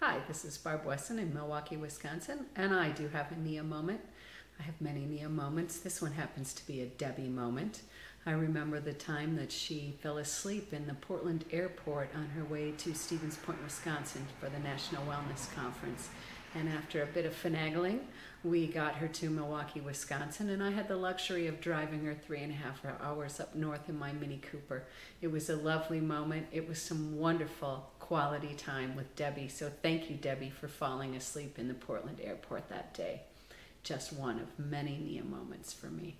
Hi, this is Barb Wesson in Milwaukee, Wisconsin, and I do have a Nia moment. I have many Nia moments. This one happens to be a Debbie moment. I remember the time that she fell asleep in the Portland airport on her way to Stevens Point, Wisconsin for the National Wellness Conference. And after a bit of finagling, we got her to Milwaukee, Wisconsin, and I had the luxury of driving her three and a half hours up north in my Mini Cooper. It was a lovely moment. It was some wonderful quality time with Debbie. So thank you, Debbie, for falling asleep in the Portland airport that day. Just one of many Nia moments for me.